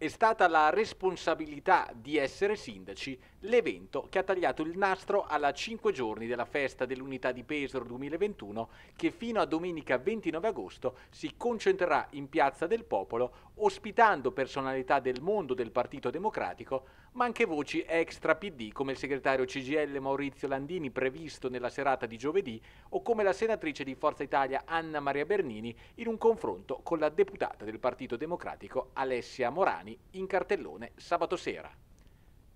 È stata la responsabilità di essere sindaci l'evento che ha tagliato il nastro alla 5 giorni della festa dell'Unità di Pesaro 2021 che fino a domenica 29 agosto si concentrerà in Piazza del Popolo ospitando personalità del mondo del Partito Democratico ma anche voci extra PD come il segretario CGL Maurizio Landini previsto nella serata di giovedì o come la senatrice di Forza Italia Anna Maria Bernini in un confronto con la deputata del Partito Democratico Alessia Morani in cartellone sabato sera.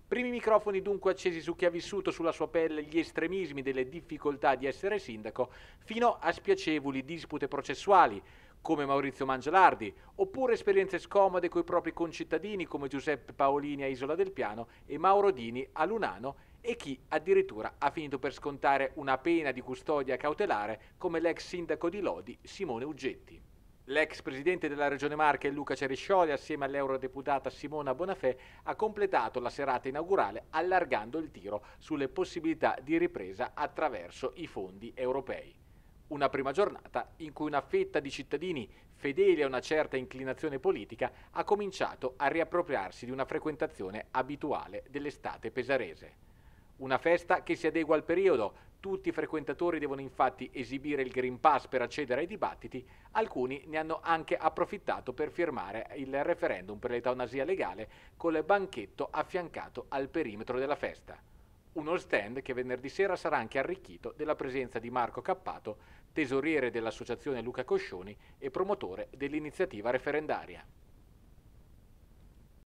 Primi microfoni dunque accesi su chi ha vissuto sulla sua pelle gli estremismi delle difficoltà di essere sindaco, fino a spiacevoli dispute processuali, come Maurizio Mangialardi, oppure esperienze scomode coi propri concittadini come Giuseppe Paolini a Isola del Piano e Mauro Dini a Lunano e chi addirittura ha finito per scontare una pena di custodia cautelare come l'ex sindaco di Lodi Simone Uggetti. L'ex presidente della Regione Marche Luca Ceriscioli assieme all'eurodeputata Simona Bonafè ha completato la serata inaugurale allargando il tiro sulle possibilità di ripresa attraverso i fondi europei. Una prima giornata in cui una fetta di cittadini fedeli a una certa inclinazione politica ha cominciato a riappropriarsi di una frequentazione abituale dell'estate pesarese. Una festa che si adegua al periodo, tutti i frequentatori devono infatti esibire il Green Pass per accedere ai dibattiti, alcuni ne hanno anche approfittato per firmare il referendum per l'eutanasia legale con il banchetto affiancato al perimetro della festa. Uno stand che venerdì sera sarà anche arricchito della presenza di Marco Cappato, tesoriere dell'associazione Luca Coscioni e promotore dell'iniziativa referendaria.